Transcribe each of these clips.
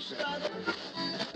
History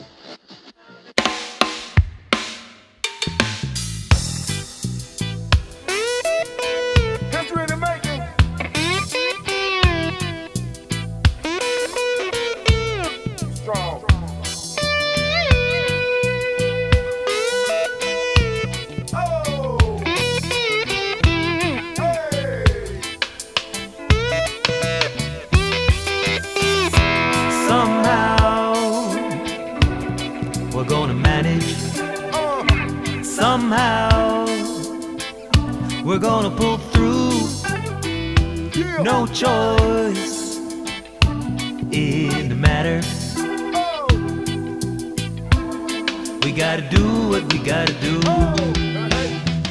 manage. Somehow we're gonna pull through. No choice in the matter. We gotta do what we gotta do.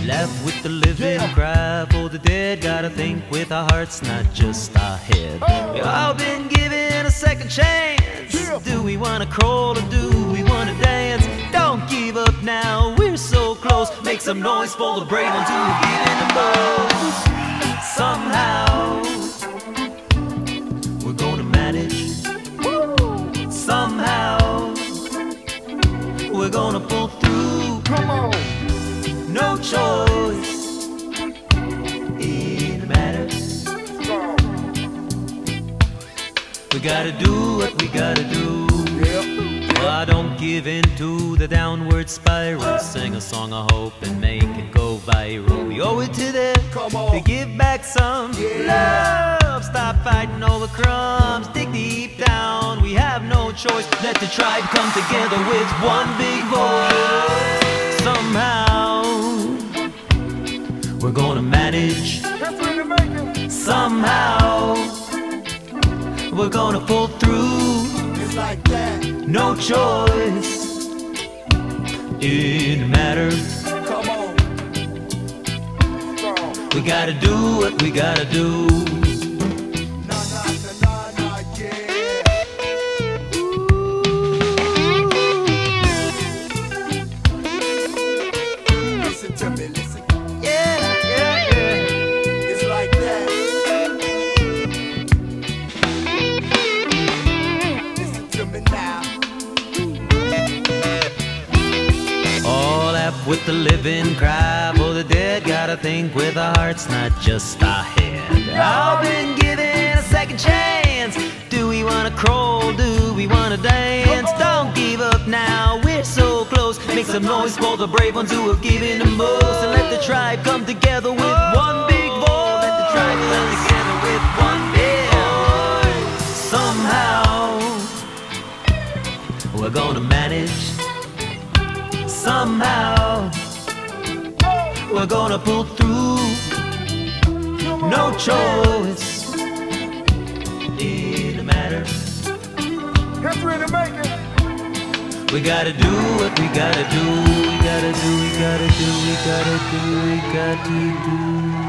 Laugh with the living, cry for the dead. Gotta think with our hearts, not just our head. Oh. We all been given a second chance. Do we wanna crawl or do Make some noise for the brave ones who are giving the most. Somehow we're gonna manage. Somehow we're gonna pull through. Come on. No choice in the matter. Strong. We gotta do what we gotta do. Well, I don't give in to the downward spiral. Sing a song of hope and make it go viral. We owe it to them to give back some love. Stop fighting over crumbs. Dig deep down. We have no choice. Let the tribe come together with one big voice. Somehow we're gonna manage. History in the making. Somehow we're gonna pull through. Like that. No choice in matters. Come on. We gotta do what we gotta do. With the living, cry for the dead. Gotta think with our hearts, not just our head. All been given a second chance. Do we wanna crawl? Do we wanna dance? Don't give up now, we're so close. Make some noise for the brave ones who have given the most. And let the tribe come together with one big voice. Let the tribe come together with one big voice. Somehow, we're gonna manage. Somehow, we're gonna pull through. No choice in the matter. History in the making. We gotta do what we gotta do. We gotta do, we gotta do, we gotta do, we gotta do.